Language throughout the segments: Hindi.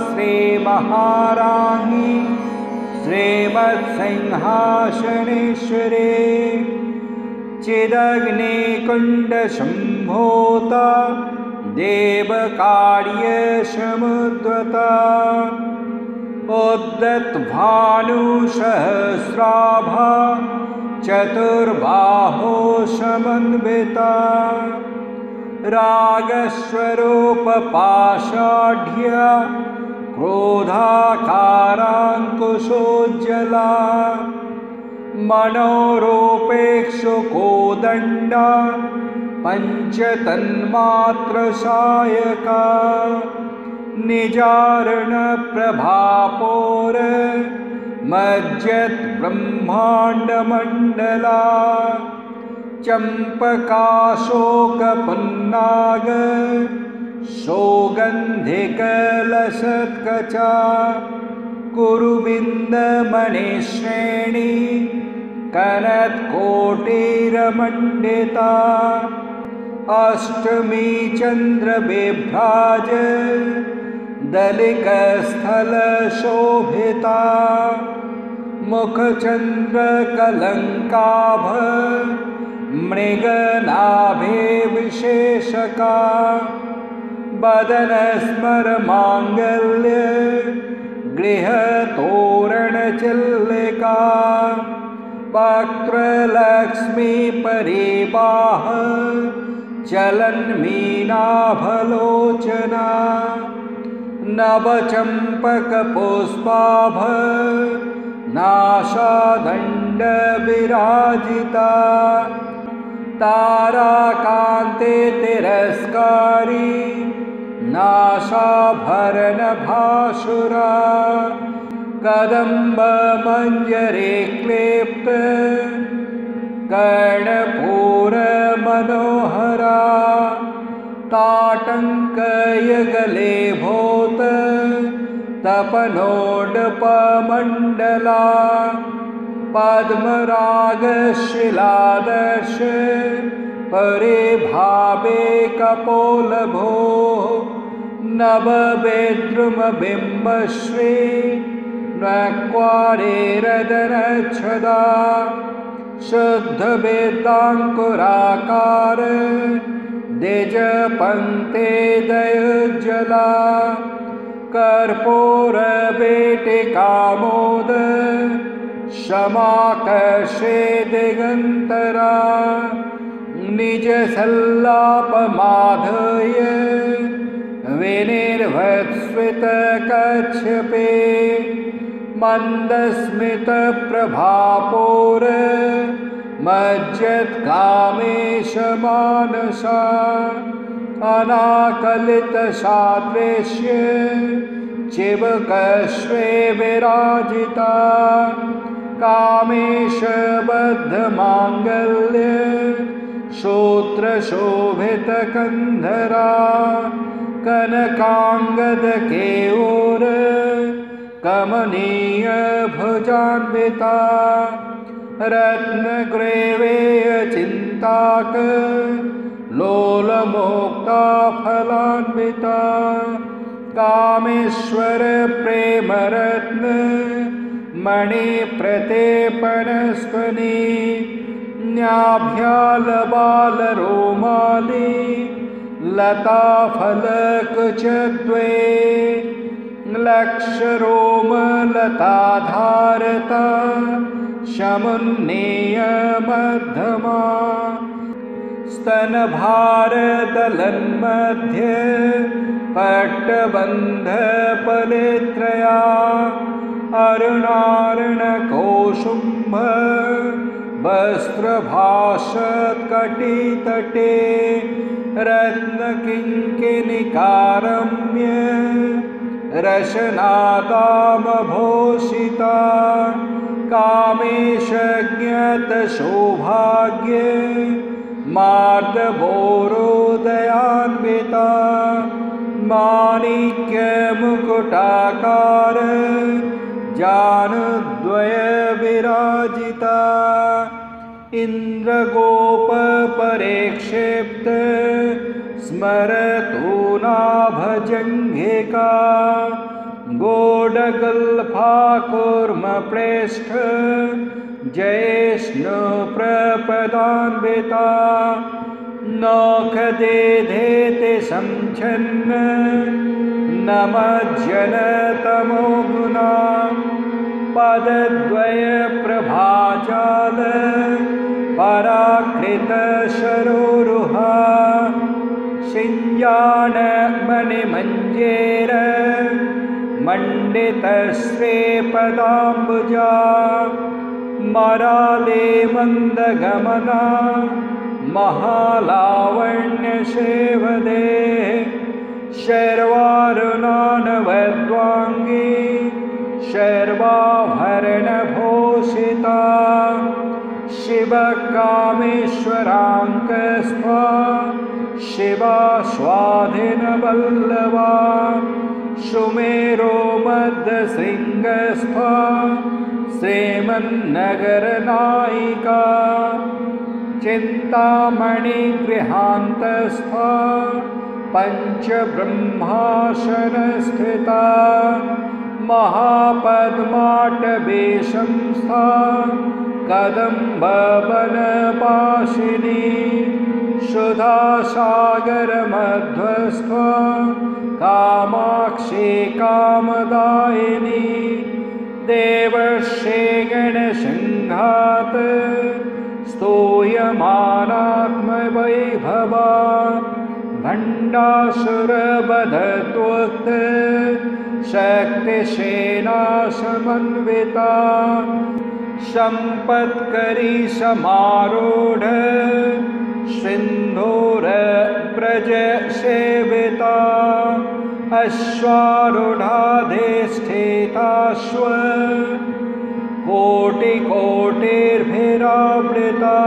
श्रीमहाराणी श्रीमत्सिंहासनेश्वरे चिदग्निकुण्डशम्भोता देवकार्यसमुद्वता उद्दत्भानुसहस्राभा चतुर्बाहो समन्विता रागस्वरूपपाषाढ्या क्रोधाकाराङ्कुशोज्ज्वला मनोरूपेक्षुकोदण्डा पञ्चतन्मात्रसायका निजारणप्रभापोर मज्जद्ब्रह्माण्डमण्डला चम्पकाशोकपुन्नाग सौगन्धिकलसत्कचा कुरुबिन्दमणिश्रेणी कनत्कोटिरमण्डिता अष्टमी चन्द्रबिभ्राज दलिकस्थलशोभिता मुखचन्द्रकलङ्काभ मृगनाभे विशेषका बदनस्मरमाङ्गल्य गृहतोरणचिल्लिका वक्त्रलक्ष्मीपरिवाह चलन्मीनाभलोचना नवचम्पकपुष्पाभ नाशादण्डविराजिता ताराकान्ते तिरस्कारी नाशाभरणभासुरा कदम्बमञ्जरे क्लेप्त कर्णपूरमनोहरा ताटङ्कयगले भूत तपनोडपमण्डला पद्मरागशिलादर्श परे भावे कपोलभो नववेद्रुमबिम्बश्री नक्वारेरदनच्छदा शुद्धवेदाङ्कुराकार द्विजपङ्क्ते दयुज्जला कर्पूरवेटिकामोद क्षमाकर्षे दिगन्तरा निजसल्लापमाधय विनिर्भत्स्वितकच्छपे मन्दस्मितप्रभापोर मज्जत्कामेश मानसा अनाकलितसादृश्य चिवकश्वे विराजिता कामेश बद्धमाङ्गल्य श्रोत्रशोभितकन्धरा कनकाङ्गदकेयोर कमनीयभुजान्विता रत्नग्रेवेयचिन्ताक लोलमोक्ता फलान्विता कामेश्वरप्रेमरत्न मणिप्रतेपणस्वनि न्याभ्यालबालरोमाली लताफलकचद्वे लक्षरोमलताधारता शमुन्नेयमध्यमा स्तनभारदलन्मध्ये पट्टबन्धपलेत्रया अरुणार्णकोशुम्भ वस्त्रभाषत्कटितटे रत्नकिङ्किनिकारम्य रशनादामभूषिता कामेशज्ञतसौभाग्य मार्दभोरोदयान्विता माणिक्यमुकुटाकार जानद्वयविराजिता। इन्द्रगोपपरेक्षेप्त स्मरतु नाभजङ्घिका गोडगल्फाकुर्मप्रेष्ठ जयेष्णुप्रपदान्विता। नौखदेधेते संच्छन्न नमज्जनतमो पदद्वयप्रभाजाल पराकृतशरोरुहा शिञ्जानमणिमञ्जेर मण्डितश्रेपदाम्बुजा मराले मन्दगमना महालावण्यसेवदे शर्वारुणानवद्वाङ्गी शर्वाभरणभूषिता शिवकामेश्वराङ्कस्वा शिवा स्वाधिनवल्लवा सुमेरो मध्यशृङ्गस्था श्रीमन्नगरनायिका चिन्तामणिगृहान्तस्था पञ्चब्रह्मासनस्थिता महापद्माटवेशंस्था कदम्बवनपाशिनी सुधा कामाक्षी कामाक्षि कामदायिनी देवस्य गणशिंहात् स्तूयमानात्मवैभवात् भण्डासुरबधतोत् शक्तिशेनाशमन्विता सम्पत्करी समारूढ सिन्धूरव्रजसेविता अश्वारूढाधिष्ठिताश्व कोटिकोटिर्भिरावृता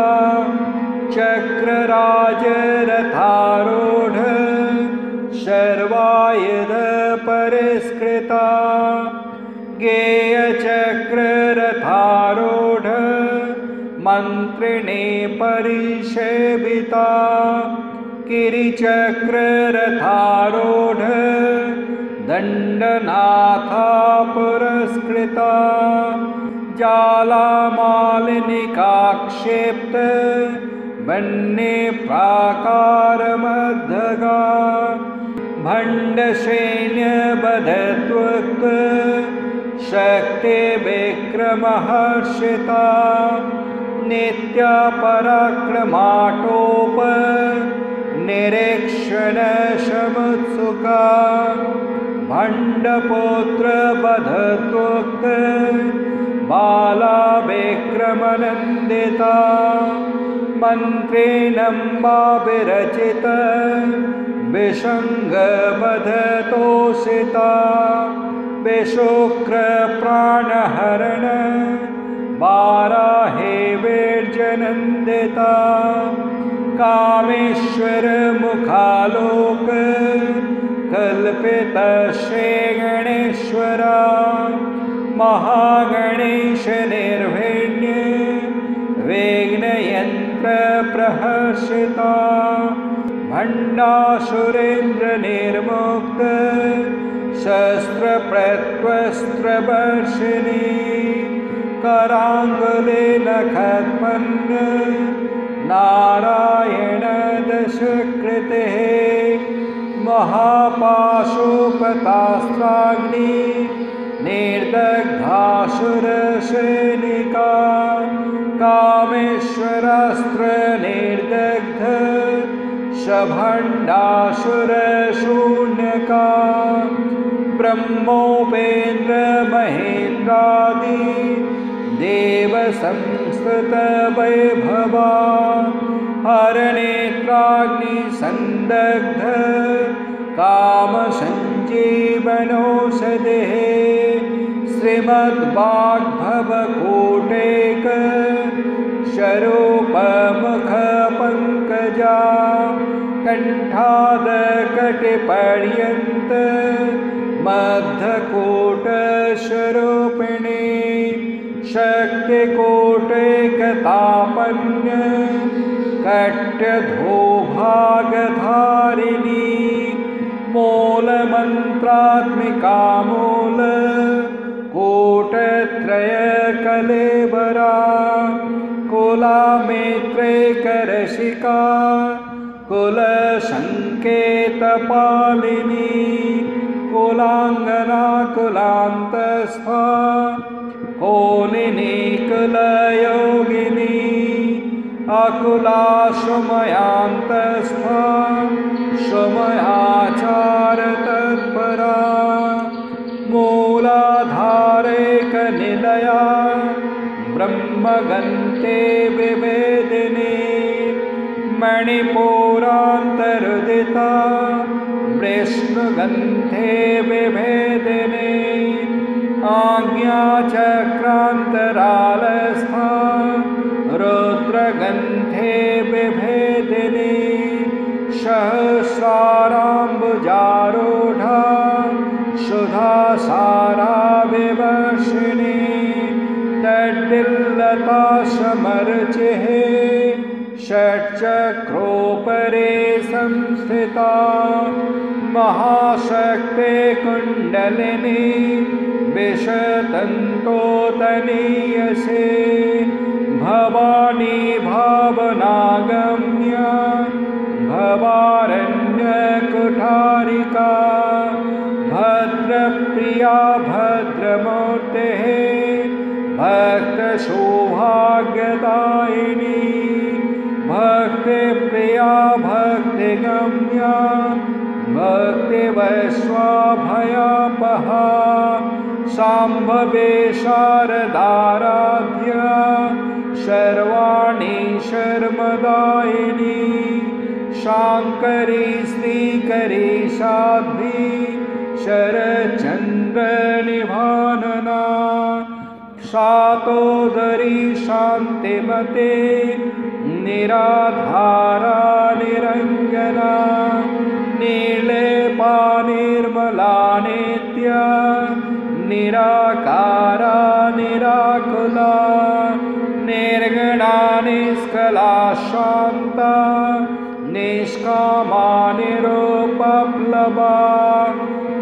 परिसेविता किरिचक्ररथारूढ दण्डनाथा पुरस्कृता जालामालिनिकाक्षेप्त वन्ये प्राकारमद्धगा भण्डसैन्यवधत्वक्त शक्तिविक्रमहर्षिता नित्यपराक्रमाटोप निरीक्षणसमुत्सुका भण्डपुत्रवधत्वक्त निरीक्षणशमुत्सुका भण्डपोत्रबधतोक्त बधतो माला विक्रमनन्दिता मन्त्रिणम्बा विरचित विषङ्गबधतोषिता विशोक्रप्राणहरण वाराहे विर्जनन्दिता कामेश्वरमुखालोक कल्पितश्रीगणेश्वरा महागणेशनिर्भिण्य वेग्नयन्त्रप्रहर्षिता भण्डासुरेन्द्रनिर्मुक्त शस्त्रप्रत्वस्त्रवर्षिणी कराङ्गुलेन खत्पन्न नारायणदशकृतेः महापाशोपतास्त्राग्नि निर्दग्धासुरसैनिका कामेश्वरास्त्रनिर्दग्ध सभण्डासुरशून्यका ब्रह्मोपेन्द्रमहेन्द्रादि देवसंस्कृतवैभवा हरनेत्राग्निसन्दग्ध कामसञ्जीवनौषधेः श्रीमद्वाग्भवकोटेक शरोपमुखपङ्कजा कण्ठादकटिपर्यन्त मद्धकूटस्वरूपिण शक्तिकोटैकतापन्य कट्यधोभागधारिणी मूलमन्त्रात्मिका मूल कूटत्रयकलेबरा कुलामेत्रैकरसिका कुलसङ्केतपालिनी कुलाङ्गना कुलान्तस्था कोलिनी कुलयोगिनी अकुला सुमयान्तस्था सुमयाचारतत्परा मूलाधारेकनिलया ब्रह्मगन्ते विभेदिनी मणिपुरान्तरुदिता विष्णुगन्धे विभेदिने आज्ञाचक्रान्तरालस्था रुद्रगन्धे विभेदिने सहस्राराम्बुजारूढा सुधासारा विवर्षिणी तड्डिल्लता समर्चिः षट्चक्रोपरे संस्थिता महाशक्ते कुण्डलिनी विशतन्तोतनीयसे भवानी भावनागम्या भवारण्यकुठारिका भद्रप्रिया भद्रमूर्तेः भक्तसौभाग्यदायिनी भक्तिप्रिया भक्तिगम्या भक्तिवैश्वाभयापहा साम्भवे शारदाराध्या सर्वाणि शर्मदायिनी शाङ्करी श्रीकरी साध्वी शरचन्द्रनिभानना सातोदरी शान्तिमते निराधारा निरञ्जना नीलेपा निर्मला नित्या निराकारा निराकुला निर्गणा निष्कला शान्ता निष्कामा निरुपप्लवा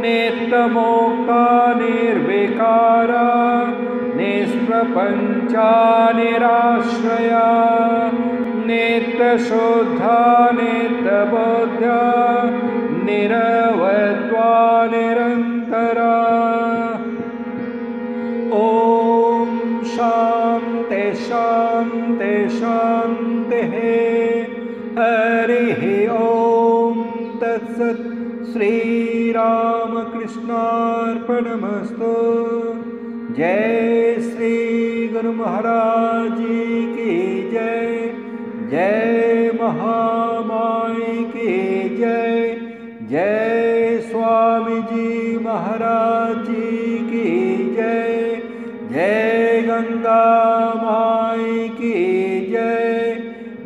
नित्यमुक्ता निर्विकारा निष्प्रपञ्चा निराश्रया नित्यशुद्धा नित्यबोध्या निरवत्वा जय श्री गुरु महाराज की जय जय महामाई की जय जय स्वामी जी महाराज की जय जय गंगा माई की जय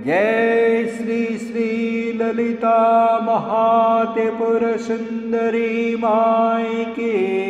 जय श्री श्री ललिता महात्रिपुर सुंदरी माई की